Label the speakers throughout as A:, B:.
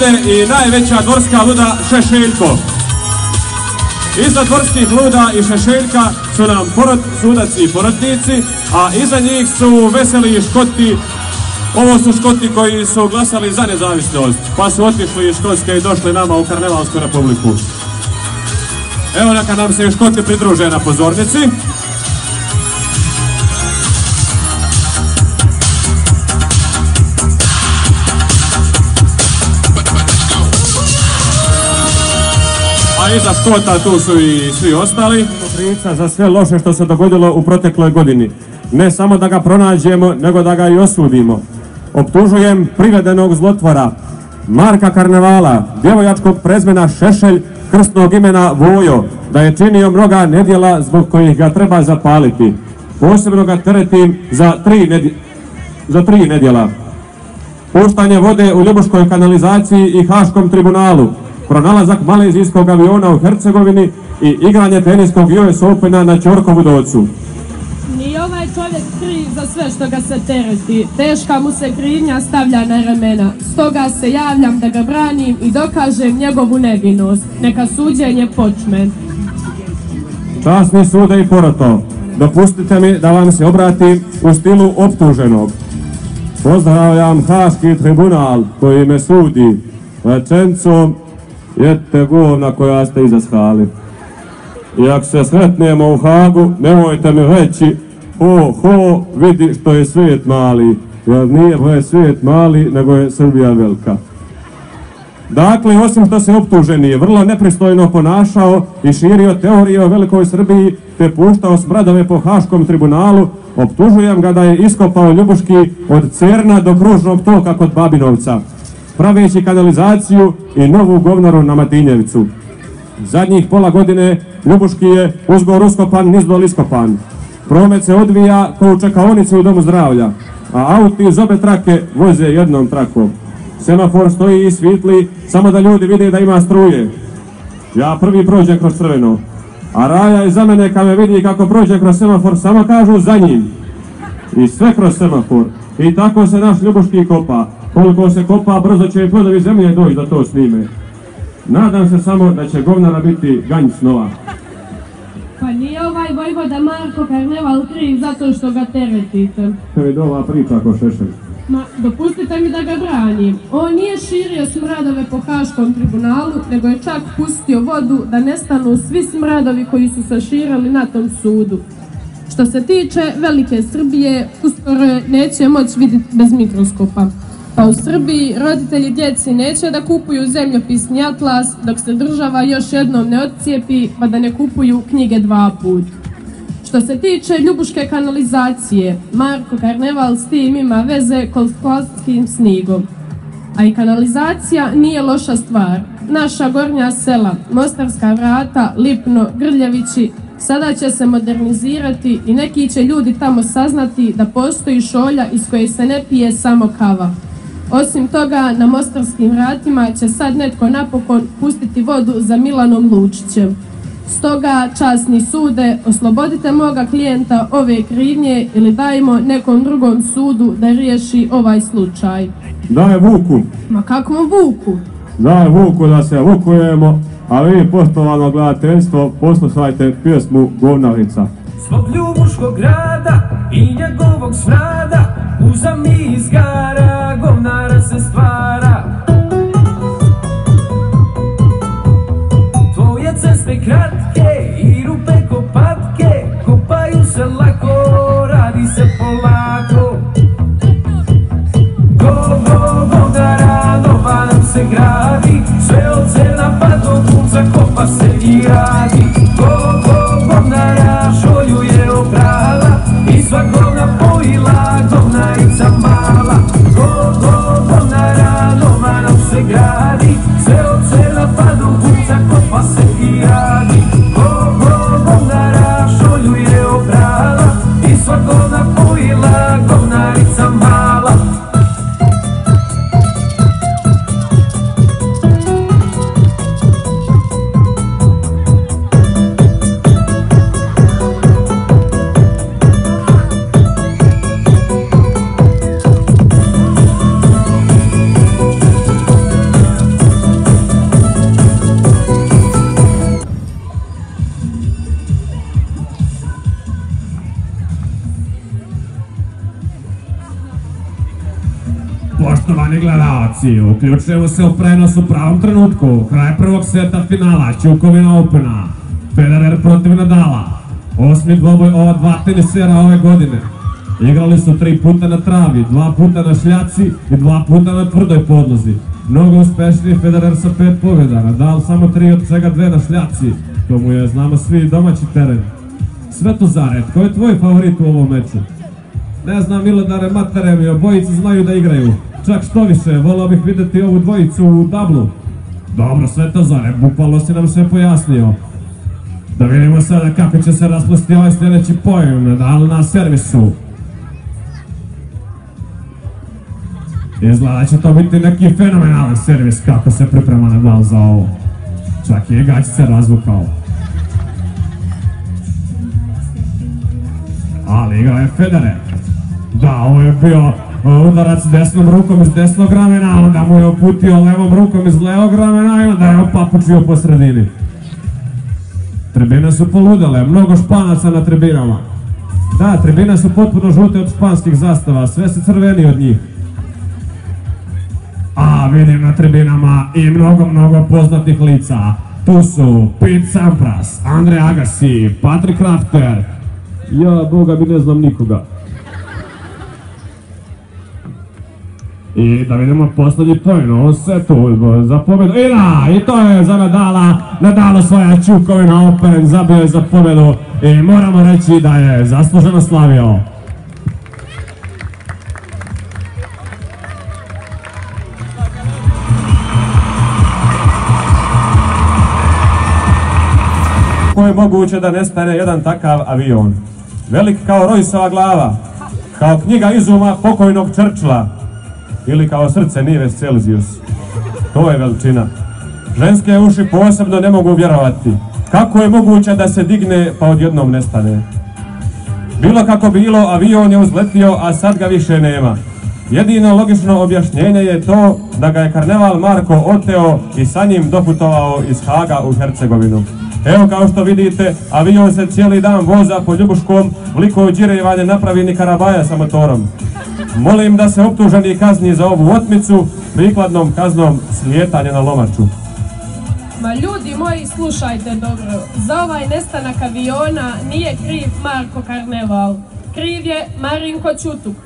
A: lude i najveća dvorska luda Šešeljko. Iza dvorskih luda i Šešeljka su nam porod, sudaci i porotnici, a iza njih su veseli škoti ovo su škoti koji su glasali za nezavisnost, pa su otišli iz Škotske i došli nama u Karnevalsku republiku. Evo neka nam se i škoti pridruže na pozornici. A iza Škota tu su i svi ostali. Krivca za sve loše što se dogodilo u protekloj godini. Ne samo da ga pronađemo, nego da ga i osudimo. Optužujem privedenog zlotvora, Marka Karnevala, djevojačkog prezmena Šešelj, krstnog imena Vojo, da je činio mnoga nedjela zbog kojih ga treba zapaliti. Posebno ga teretim za tri, za tri nedjela. Puštanje vode u Ljubuškoj kanalizaciji i Haškom tribunalu, pronalazak malezijskog aviona u Hercegovini i igranje teniskog US Opena na Ćorkovu docu.
B: Ni ovaj čovjek kriv za sve što ga se tereti. Teška mu se krivnja stavlja na ramena. Stoga se javljam da ga branim i dokažem njegovu nevinost. Neka suđenje počne.
A: Časni sude i poroto, dopustite mi da vam se obratim u stilu optuženog. Pozdravljam Haški tribunal koji me sudi rečencom jete govna koja ste izaskali. I ako se sretnemo u Hagu, nemojte mi reći ho, ho, vidi što je svijet mali. Jer nije je svijet mali, nego je Srbija velika. Dakle, osim što se optuženi je vrlo nepristojno ponašao i širio teorije o velikoj Srbiji, te puštao smradove po Haškom tribunalu, optužujem ga da je iskopao Ljubuški od Cerna do kružnog toka kod Babinovca, praveći kanalizaciju i novu govnaru na Matinjevicu. Zadnjih pola godine Ljubuški je uzgor uskopan, nizdol iskopan. Promet se odvija kao u čekaonici u domu zdravlja, a auti iz obe trake voze jednom trakom. Semafor stoji i svitli, samo da ljudi vide da ima struje. Ja prvi prođem kroz crveno, a Raja iza mene kad me vidi kako prođe kroz semafor, samo kažu za njim. I sve kroz semafor. I tako se naš Ljubuški kopa. Koliko se kopa, brzo će i plodovi zemlje doći da to snime. Nadam se samo da će govnara biti ganj snova.
B: Pa nije ovaj Vojvoda Marko Karneval kriv zato što ga teretite.
A: To je ova priča ako šešelj.
B: Ma, dopustite mi da ga branim. On nije širio smradove po Haškom tribunalu, nego je čak pustio vodu da nestanu svi smradovi koji su se širali na tom sudu. Što se tiče Velike Srbije, uskoro neće moći vidjeti bez mikroskopa. Pa u Srbiji roditelji djeci neće da kupuju zemljopisni atlas dok se država još jednom ne odcijepi pa da ne kupuju knjige dva put. Što se tiče Ljubuške kanalizacije, Marko Karneval s tim ima veze kolstvastskim snigom. A i kanalizacija nije loša stvar. Naša gornja sela, Mostarska vrata, Lipno, Grljevići, sada će se modernizirati i neki će ljudi tamo saznati da postoji šolja iz koje se ne pije samo kava. Osim toga, na Mostarskim vratima će sad netko napokon pustiti vodu za Milanom Lučićem. Stoga, časni sude, oslobodite moga klijenta ove krivnje ili dajmo nekom drugom sudu da riješi ovaj slučaj.
A: Daj Vuku.
B: Ma kakvom Vuku?
A: Daj Vuku da se vukujemo, a vi poštovano gledateljstvo poslušajte pjesmu Govnarica.
C: Svog ljubuškog grada i njegovog smrada Uza mi izgara, govnara se stvara. Tvoje ceste kratke i rupe kopatke Kopaju se lako, radi se polako. Go, go, govnara, nova nam se gradi Sve od cena pa do kunca kopa se i radi
A: gledalci, uključujemo se u prenos u pravom trenutku. Kraj prvog seta finala Ćukovina Opena. Federer protiv Nadala. Osmi dvoboj ova dva tenisera ove godine. Igrali su tri puta na travi, dva puta na šljaci i dva puta na tvrdoj podlozi. Mnogo uspešniji Federer sa pet pobjeda, Nadal samo tri od svega dve na šljaci. To mu je, znamo svi, domaći teren. Svetozare, tko je tvoj favorit u ovom meču? Ne znam Milodare Materemi, obojice znaju da igraju. Čak što više, volao bih vidjeti ovu dvojicu u dublu. Dobro, Svetozare, bukvalno si nam sve pojasnio. Da vidimo sada kako će se rasplesti ovaj sljedeći pojem, Nadal na servisu. Izgleda će to biti neki fenomenalan servis kako se priprema Nadal za ovo. Čak Gać se razvukao. Ali igrao je Federer. Da, ovo je bio udarac desnom rukom iz desnog ramena, onda mu je uputio levom rukom iz levog ramena i onda je opapučio po sredini. Tribine su poludele, mnogo španaca na tribinama. Da, tribine su potpuno žute od španskih zastava, sve se crveni od njih. A vidim na tribinama i mnogo, mnogo poznatih lica. Tu su Pete Sampras, Andre Agassi, Patrick Rafter. Ja, boga mi ne znam nikoga. I da vidimo posljednji pojen u setu za pobjedu. I da, i to je za Nadala. Nadal svoja Čukovina Open, zabio je za pobjedu i moramo reći da je zasluženo slavio. Kako je moguće da nestane jedan takav avion? Velik kao Rojsova glava, kao knjiga izuma pokojnog Črčla ili kao srce Nives Celsius. To je veličina. Ženske uši posebno ne mogu vjerovati. Kako je moguće da se digne pa odjednom nestane? Bilo kako bilo, avion je uzletio, a sad ga više nema. Jedino logično objašnjenje je to da ga je karneval Marko oteo i sa njim doputovao iz Haga u Hercegovinu. Evo kao što vidite, avion se cijeli dan voza po Ljubuškom, liko džirevanje napravi ni Karabaja sa motorom. Molim da se optuženi kazni za ovu otmicu prikladnom kaznom slijetanje na lomaču.
B: Ma ljudi moji, slušajte dobro. Za ovaj nestanak aviona nije kriv Marko Karneval. Kriv je Marinko Čutuk.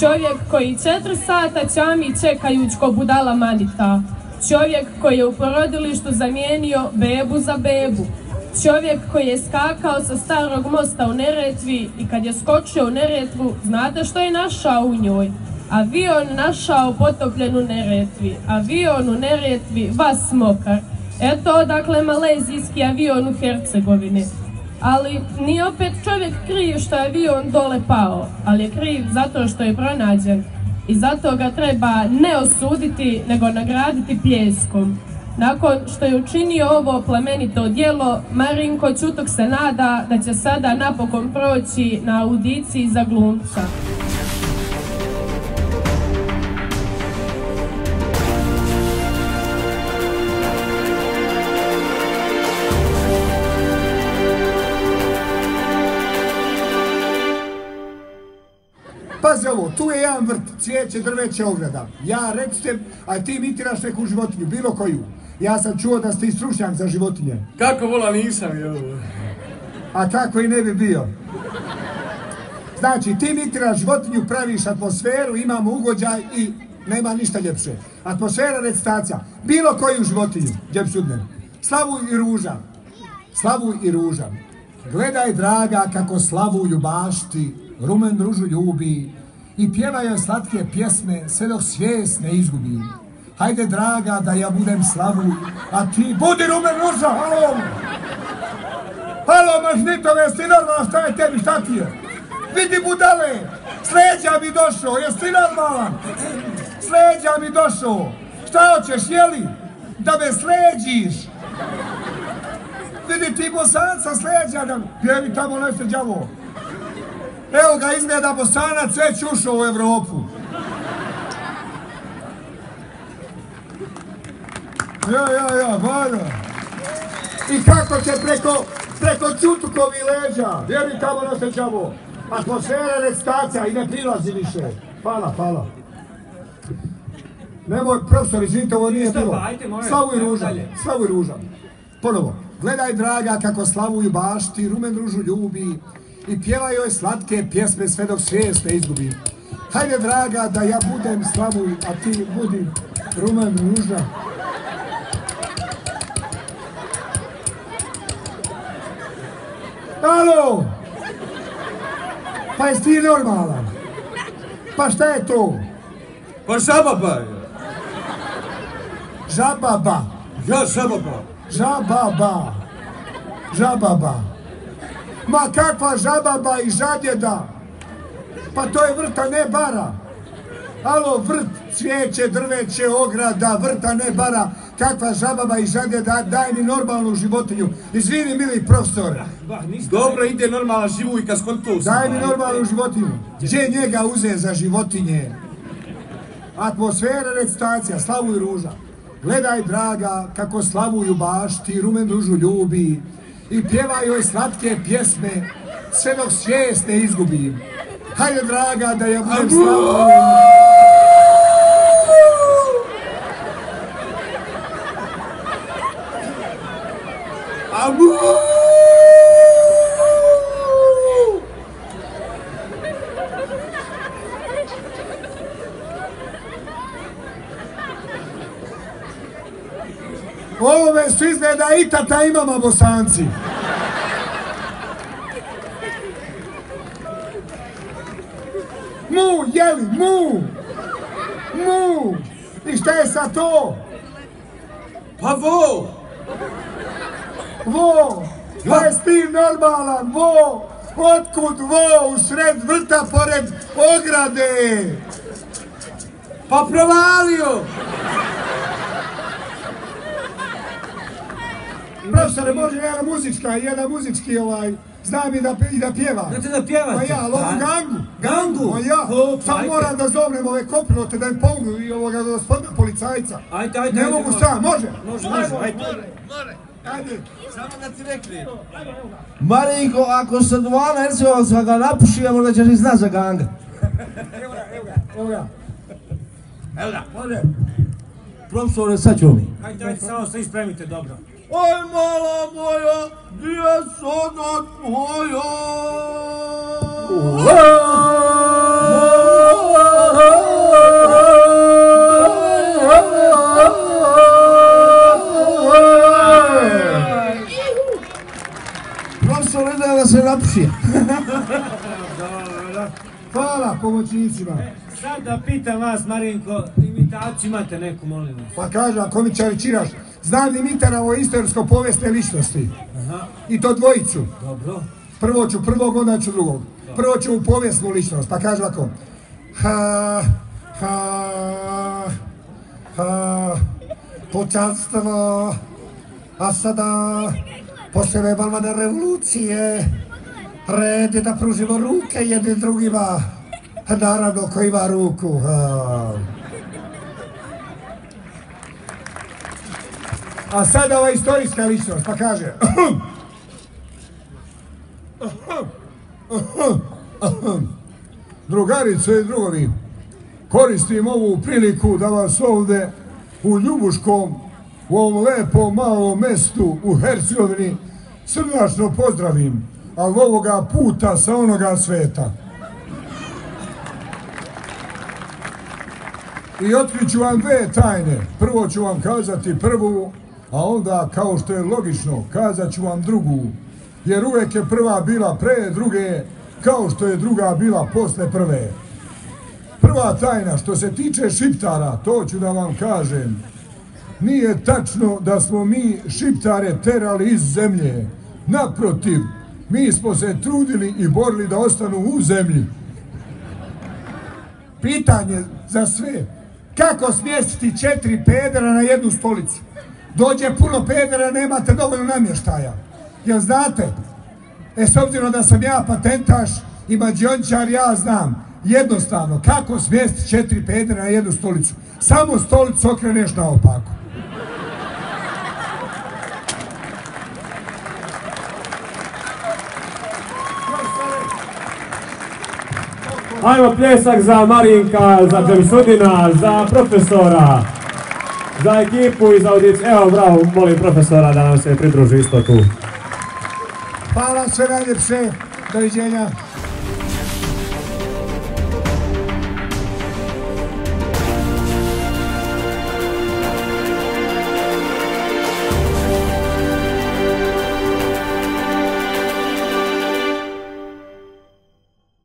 B: Čovjek koji četiri sata čami čekajuć ko budala manita. Čovjek koji je u porodilištu zamijenio bebu za bebu. Čovjek koji je skakao sa starog mosta u Neretvi i kad je skočio u Neretvu, znate što je našao u njoj? Avion našao potopljen u Neretvi. Avion u Neretvi, vas smokar. Eto odakle malezijski avion u Hercegovini. Ali nije opet čovjek kriv što je avion dole pao, ali je kriv zato što je pronađen. I zato ga treba ne osuditi, nego nagraditi pljeskom. Nakon što je učinio ovo plemenito djelo, Marinko Čutok se nada da će sada napokon proći na audiciji za glumca.
D: Pazi ovo, tu je jedan vrt, cvijeće, drveće, ograda. Ja recite, a ti imitiraš neku životinju, bilo koju. Ja sam čuo da ste i stručnjak za životinje.
E: Kako vola nisam, jo.
D: A kako i ne bi bio. Znači, ti imitiraš životinju, praviš atmosferu, imamo ugođaj i nema ništa ljepše. Atmosfera recitacija. Bilo koju životinju, djep sudne. Slavu i ruža. Slavu i ruža. Gledaj, draga, kako slavu ljubašti, rumen ružu ljubi i pjevaju slatke pjesme sve dok svijest ne izgubi. Hajde, draga, da ja budem slavu, a ti budi rumen ruža, halo! Halo, mažnitove, jesi normalan, šta je tebi, šta ti je? Vidi budale, sleđa mi došao, jesi normalan? Sleđa mi došao, šta hoćeš, jeli? Da me sleđiš? Vidi ti bosanca sleđa, da... gdje mi tamo nese đavo? Evo ga izgleda bosanac već ušao u Evropu. Ja, ja, ja, vada. I kako će preko, preko čutukovi leđa, vjeri tamo nose đavo. Atmosfera recitacija i ne prilazi više. Hvala, hvala. Nemoj, profesor, izvinite, ovo nije bilo.
E: pa, ajde, molim,
D: Slavuj
E: ajmo
D: ruža,
E: dalje.
D: slavuj ruža. Ponovo, gledaj draga kako slavuju bašti, rumen ružu ljubi i pjevaj joj slatke pjesme sve dok svijest ne izgubi. Hajde draga da ja budem slavuj, a ti budi rumen ruža. Alo! Pa jesi ti normalan? Pa šta je to?
E: Pa šababa je.
D: Žababa.
E: Ja šababa.
D: Žababa. Žababa. Ma kakva žababa i žadjeda? Pa to je vrta, ne bara. Alo, vrt, cvijeće, drveće, ograda, vrta, ne bara. Kakva žababa i žadjeda, daj mi normalnu životinju. Izvini, mili profesore,
E: Dobro, ide normalna živujka s kontom.
D: daj mi normalnu životinju. Gdje njega uze za životinje? Atmosfera recitacija, slavuj ruža. Gledaj draga kako slavuju bašti, rumen ružu ljubi i pjevaj joj slatke pjesme sve dok svijest ne izgubim. Hajde draga da ja budem slavuj.
E: Abu!
D: Ovome su izgleda i tata i mama bosanci. Mu, jeli, mu! Mu! I šta je sa to?
E: Pa vo!
D: Vo! Pa jesi ti normalan, vo! Otkud vo u sred vrta pored ograde?
E: Pa provalio!
D: Profesore, može jedan muzička, jedan muzički ovaj, znam i da, i da pjeva.
E: Znate da pjevate?
D: Ma ja, ali ovu
E: Pa?
D: gangu.
E: Gangu?
D: Ma ja,
E: ajde.
D: moram da zovnem ove kopilote da im pomognu i ovoga gospodina policajca.
E: Ajde, ajde,
D: Ne
E: ajde,
D: mogu sam, može?
E: Može, može, ajde.
D: Ajde.
E: Samo da ti rekli.
F: Marinko, ako sa dvana Hercegovaca ga napuši, a možda ćeš i znat za ganga.
D: Evo ga.
E: Evo da.
D: Može.
F: Profesore, sad ću mi.
E: Ajde, ajde, samo se ispremite dobro.
F: Oj, mala moja, gdje su ona tvoja? Profesor, ne da se napuši.
D: Hvala pomoćnicima.
E: Sad da pitam vas, Marinko, imitaciju imate neku, molim vas.
D: Pa kaže, a komičari čiraš, znam limitara o istorijsko povijesne ličnosti. I to dvojicu.
E: Dobro.
D: Prvo ću prvog, onda ću drugog. Prvo ću u povijesnu ličnost, pa kaže ovako. Ha, ha, ha, pućanstvo, a sada, poslije balvane revolucije, red je da pružimo ruke jednim drugima, naravno ko ima ruku. A sada ova istorijska ličnost, pa kaže, Drugarice i drugovi, koristim ovu priliku da vas ovde u Ljubuškom, u ovom lepom malom mestu u Hercegovini srdačno pozdravim, ali ovoga puta sa onoga sveta. I otkriću vam dve tajne. Prvo ću vam kazati prvu, a onda, kao što je logično, kazat ću vam drugu. Jer uvijek je prva bila pre druge, kao što je druga bila posle prve. Prva tajna, što se tiče šiptara, to ću da vam kažem. Nije tačno da smo mi šiptare terali iz zemlje. Naprotiv, mi smo se trudili i borili da ostanu u zemlji. Pitanje za sve. Kako smjestiti četiri pedera na jednu stolicu? Dođe puno pedera, nemate dovoljno namještaja. Jel znate? E, s obzirom da sam ja patentaš i mađiončar, ja znam jednostavno kako smjestiti četiri pedera na jednu stolicu. Samo stolicu okreneš naopako.
A: Ajmo pljesak za Marinka, za Džemsudina, za profesora, za ekipu i za audiciju. Evo, bravo, molim profesora da nam se pridruži isto tu.
D: Hvala sve najljepše. Doviđenja.